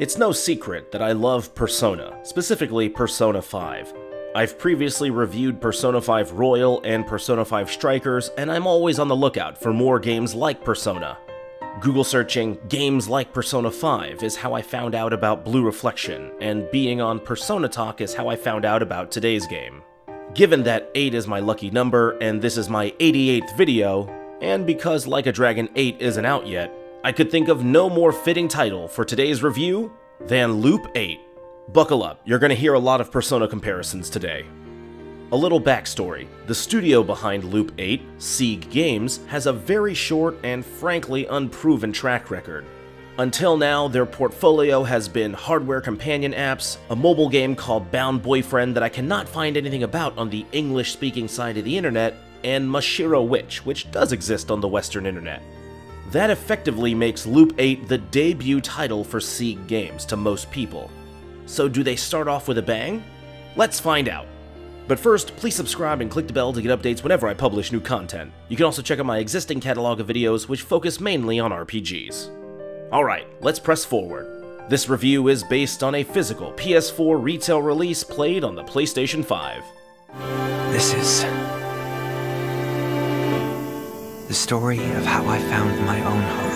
It's no secret that I love Persona, specifically Persona 5. I've previously reviewed Persona 5 Royal and Persona 5 Strikers, and I'm always on the lookout for more games like Persona. Google searching games like Persona 5 is how I found out about Blue Reflection, and being on Persona Talk is how I found out about today's game. Given that 8 is my lucky number, and this is my 88th video, and because Like a Dragon 8 isn't out yet, I could think of no more fitting title for today's review than Loop 8. Buckle up, you're going to hear a lot of Persona comparisons today. A little backstory the studio behind Loop 8, Sieg Games, has a very short and frankly unproven track record. Until now, their portfolio has been hardware companion apps, a mobile game called Bound Boyfriend that I cannot find anything about on the English speaking side of the internet, and Mashiro Witch, which does exist on the Western internet. That effectively makes Loop 8 the debut title for Sieg Games to most people. So do they start off with a bang? Let's find out. But first, please subscribe and click the bell to get updates whenever I publish new content. You can also check out my existing catalog of videos which focus mainly on RPGs. Alright, let's press forward. This review is based on a physical PS4 retail release played on the PlayStation 5. This is the story of how I found my own hope.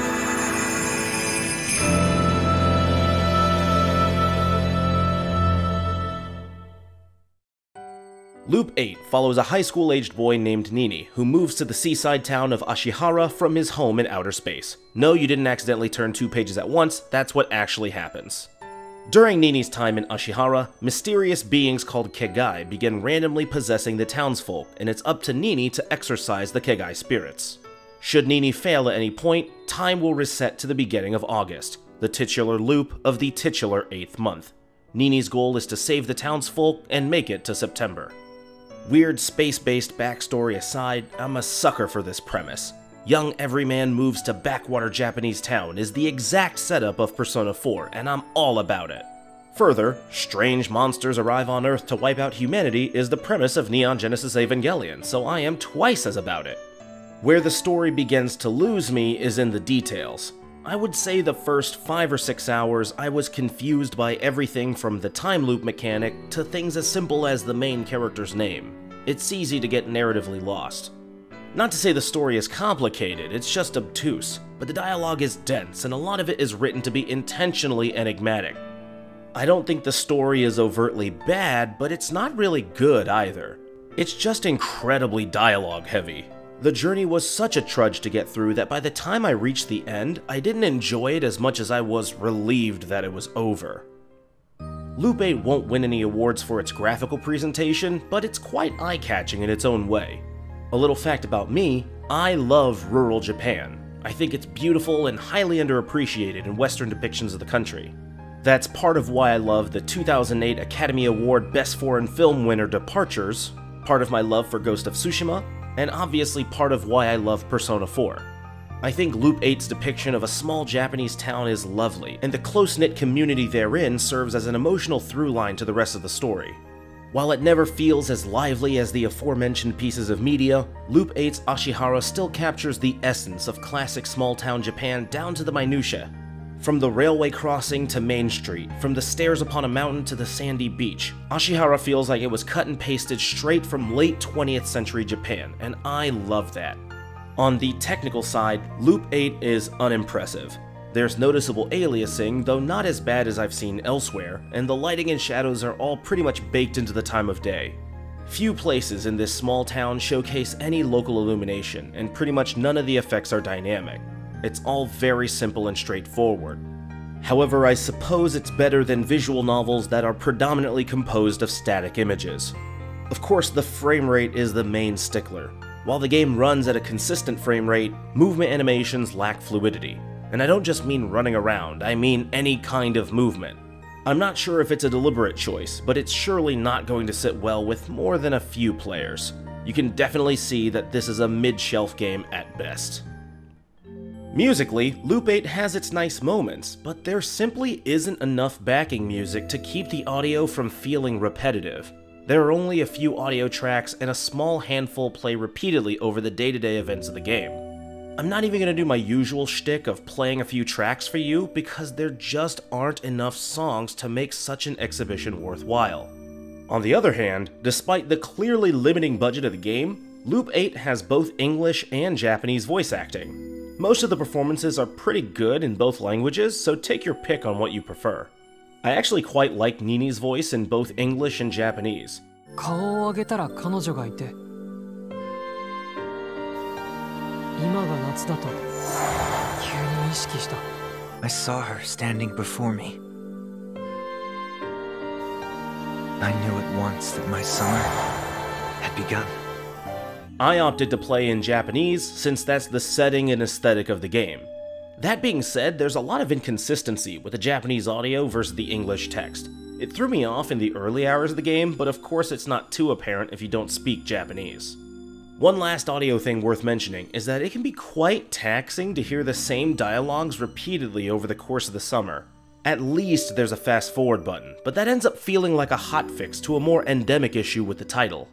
Loop 8 follows a high school aged boy named Nini who moves to the seaside town of Ashihara from his home in outer space. No, you didn't accidentally turn two pages at once, that's what actually happens. During Nini's time in Ashihara, mysterious beings called Kegai begin randomly possessing the townsfolk, and it's up to Nini to exorcise the Kegai spirits. Should Nini fail at any point, time will reset to the beginning of August, the titular loop of the titular 8th month. Nini's goal is to save the townsfolk and make it to September. Weird space based backstory aside, I'm a sucker for this premise. Young everyman moves to backwater Japanese town is the exact setup of Persona 4, and I'm all about it. Further, strange monsters arrive on Earth to wipe out humanity is the premise of Neon Genesis Evangelion, so I am twice as about it. Where the story begins to lose me is in the details. I would say the first 5 or 6 hours I was confused by everything from the time loop mechanic to things as simple as the main character's name. It's easy to get narratively lost. Not to say the story is complicated, it's just obtuse, but the dialogue is dense and a lot of it is written to be intentionally enigmatic. I don't think the story is overtly bad, but it's not really good either. It's just incredibly dialogue heavy. The journey was such a trudge to get through that by the time I reached the end, I didn't enjoy it as much as I was relieved that it was over. 8 won't win any awards for its graphical presentation, but it's quite eye-catching in its own way. A little fact about me, I love rural Japan. I think it's beautiful and highly underappreciated in Western depictions of the country. That's part of why I love the 2008 Academy Award Best Foreign Film winner Departures, part of my love for Ghost of Tsushima, and obviously part of why I love Persona 4. I think Loop 8's depiction of a small Japanese town is lovely, and the close-knit community therein serves as an emotional through line to the rest of the story. While it never feels as lively as the aforementioned pieces of media, Loop 8's Ashihara still captures the essence of classic small-town Japan down to the minutiae, from the railway crossing to Main Street, from the stairs upon a mountain to the sandy beach, Ashihara feels like it was cut and pasted straight from late 20th century Japan, and I love that. On the technical side, Loop 8 is unimpressive. There's noticeable aliasing, though not as bad as I've seen elsewhere, and the lighting and shadows are all pretty much baked into the time of day. Few places in this small town showcase any local illumination, and pretty much none of the effects are dynamic. It's all very simple and straightforward. However, I suppose it's better than visual novels that are predominantly composed of static images. Of course, the frame rate is the main stickler. While the game runs at a consistent frame rate, movement animations lack fluidity. And I don't just mean running around, I mean any kind of movement. I'm not sure if it's a deliberate choice, but it's surely not going to sit well with more than a few players. You can definitely see that this is a mid-shelf game at best. Musically, Loop 8 has its nice moments, but there simply isn't enough backing music to keep the audio from feeling repetitive. There are only a few audio tracks and a small handful play repeatedly over the day-to-day -day events of the game. I'm not even gonna do my usual shtick of playing a few tracks for you because there just aren't enough songs to make such an exhibition worthwhile. On the other hand, despite the clearly limiting budget of the game, Loop 8 has both English and Japanese voice acting. Most of the performances are pretty good in both languages, so take your pick on what you prefer. I actually quite like Nini's voice in both English and Japanese. I saw her standing before me. I knew at once that my summer had begun. I opted to play in Japanese since that's the setting and aesthetic of the game. That being said, there's a lot of inconsistency with the Japanese audio versus the English text. It threw me off in the early hours of the game, but of course it's not too apparent if you don't speak Japanese. One last audio thing worth mentioning is that it can be quite taxing to hear the same dialogues repeatedly over the course of the summer. At least there's a fast forward button, but that ends up feeling like a hotfix to a more endemic issue with the title.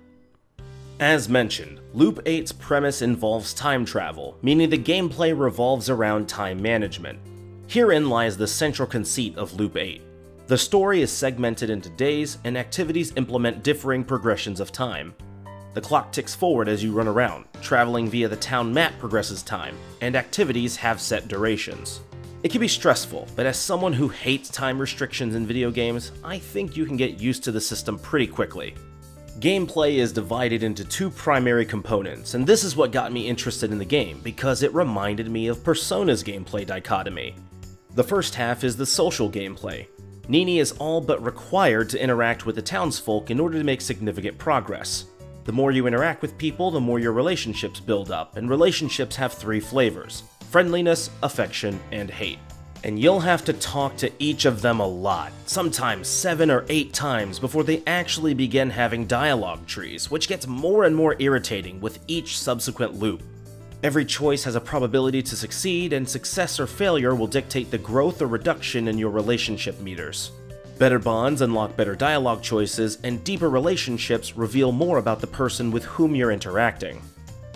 As mentioned, Loop 8's premise involves time travel, meaning the gameplay revolves around time management. Herein lies the central conceit of Loop 8. The story is segmented into days, and activities implement differing progressions of time. The clock ticks forward as you run around, traveling via the town map progresses time, and activities have set durations. It can be stressful, but as someone who hates time restrictions in video games, I think you can get used to the system pretty quickly. Gameplay is divided into two primary components, and this is what got me interested in the game because it reminded me of Persona's gameplay dichotomy. The first half is the social gameplay. Nini is all but required to interact with the townsfolk in order to make significant progress. The more you interact with people, the more your relationships build up, and relationships have three flavors friendliness, affection, and hate and you'll have to talk to each of them a lot, sometimes seven or eight times before they actually begin having dialogue trees, which gets more and more irritating with each subsequent loop. Every choice has a probability to succeed, and success or failure will dictate the growth or reduction in your relationship meters. Better bonds unlock better dialogue choices, and deeper relationships reveal more about the person with whom you're interacting.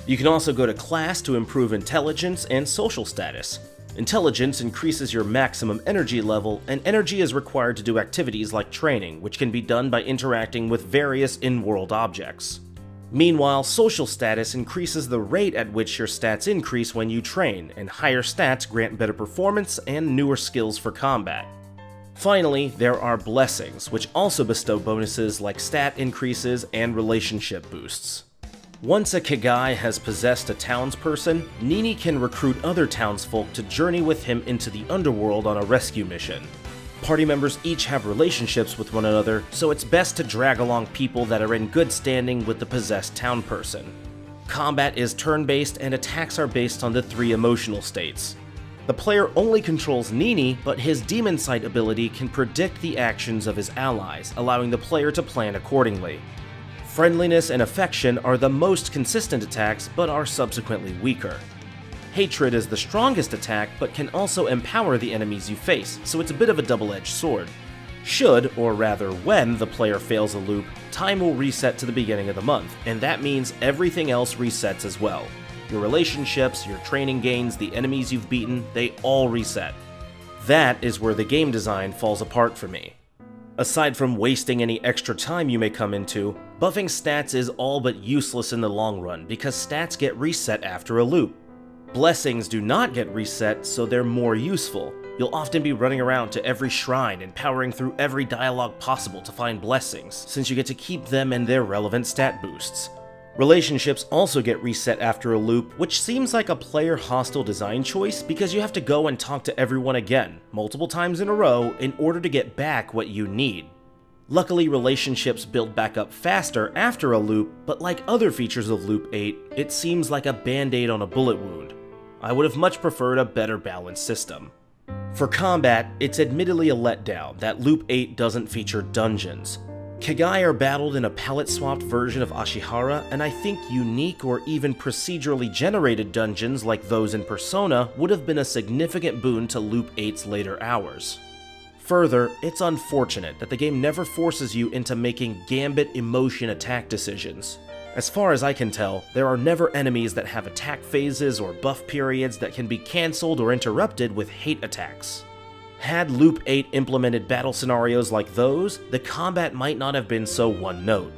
You can also go to class to improve intelligence and social status. Intelligence increases your maximum energy level, and energy is required to do activities like training, which can be done by interacting with various in-world objects. Meanwhile, social status increases the rate at which your stats increase when you train, and higher stats grant better performance and newer skills for combat. Finally, there are blessings, which also bestow bonuses like stat increases and relationship boosts. Once a Kegai has possessed a townsperson, Nini can recruit other townsfolk to journey with him into the underworld on a rescue mission. Party members each have relationships with one another, so it's best to drag along people that are in good standing with the possessed town person. Combat is turn-based and attacks are based on the three emotional states. The player only controls Nini, but his Demon Sight ability can predict the actions of his allies, allowing the player to plan accordingly. Friendliness and affection are the most consistent attacks, but are subsequently weaker. Hatred is the strongest attack, but can also empower the enemies you face, so it's a bit of a double-edged sword. Should, or rather when, the player fails a loop, time will reset to the beginning of the month, and that means everything else resets as well. Your relationships, your training gains, the enemies you've beaten, they all reset. That is where the game design falls apart for me. Aside from wasting any extra time you may come into, buffing stats is all but useless in the long run because stats get reset after a loop. Blessings do not get reset, so they're more useful. You'll often be running around to every shrine and powering through every dialogue possible to find blessings, since you get to keep them and their relevant stat boosts. Relationships also get reset after a loop, which seems like a player hostile design choice because you have to go and talk to everyone again, multiple times in a row, in order to get back what you need. Luckily, relationships build back up faster after a loop, but like other features of Loop 8, it seems like a band-aid on a bullet wound. I would have much preferred a better balanced system. For combat, it's admittedly a letdown that Loop 8 doesn't feature dungeons, Kegai are battled in a palette-swapped version of Ashihara, and I think unique or even procedurally generated dungeons like those in Persona would have been a significant boon to Loop 8's later hours. Further, it's unfortunate that the game never forces you into making gambit emotion attack decisions. As far as I can tell, there are never enemies that have attack phases or buff periods that can be cancelled or interrupted with hate attacks. Had Loop 8 implemented battle scenarios like those, the combat might not have been so one note.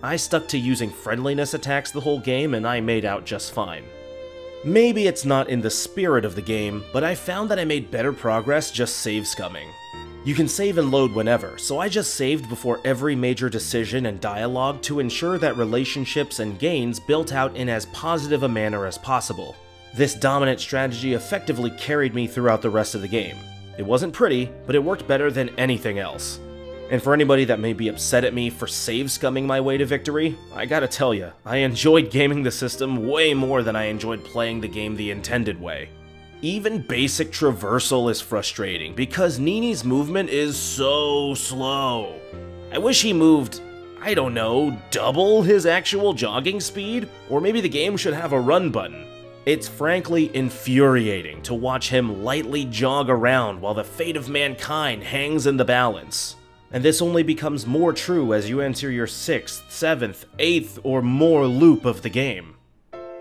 I stuck to using friendliness attacks the whole game and I made out just fine. Maybe it's not in the spirit of the game, but I found that I made better progress just save scumming. You can save and load whenever, so I just saved before every major decision and dialogue to ensure that relationships and gains built out in as positive a manner as possible. This dominant strategy effectively carried me throughout the rest of the game, it wasn't pretty, but it worked better than anything else. And for anybody that may be upset at me for save scumming my way to victory, I gotta tell ya, I enjoyed gaming the system way more than I enjoyed playing the game the intended way. Even basic traversal is frustrating because Nini's movement is so slow. I wish he moved, I don't know, double his actual jogging speed? Or maybe the game should have a run button. It's frankly infuriating to watch him lightly jog around while the fate of mankind hangs in the balance. And this only becomes more true as you enter your 6th, 7th, 8th, or more loop of the game.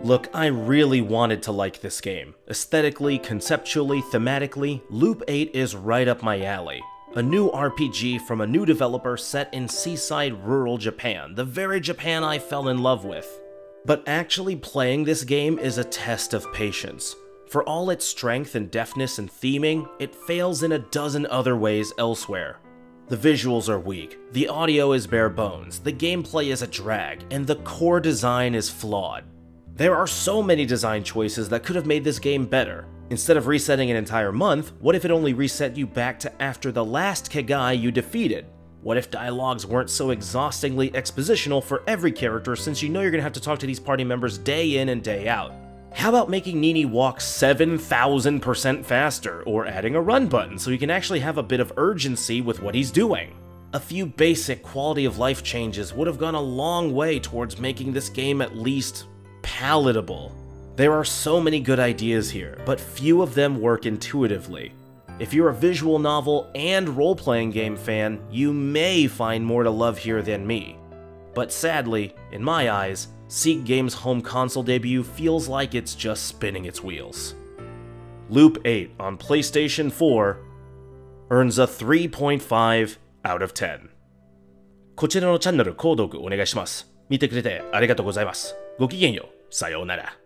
Look, I really wanted to like this game. Aesthetically, conceptually, thematically, Loop 8 is right up my alley. A new RPG from a new developer set in seaside rural Japan, the very Japan I fell in love with. But actually playing this game is a test of patience. For all its strength and deftness and theming, it fails in a dozen other ways elsewhere. The visuals are weak, the audio is bare bones, the gameplay is a drag, and the core design is flawed. There are so many design choices that could have made this game better. Instead of resetting an entire month, what if it only reset you back to after the last Kegai you defeated? What if dialogues weren't so exhaustingly expositional for every character since you know you're gonna have to talk to these party members day in and day out? How about making Nini walk 7,000% faster, or adding a run button so he can actually have a bit of urgency with what he's doing? A few basic quality of life changes would have gone a long way towards making this game at least palatable. There are so many good ideas here, but few of them work intuitively. If you're a visual novel and role playing game fan, you may find more to love here than me. But sadly, in my eyes, Sieg Game's home console debut feels like it's just spinning its wheels. Loop 8 on PlayStation 4 earns a 3.5 out of 10. こちらのチャンネル購読お願いします。見てくれてありがとうございます。ごきげんよう。さようなら。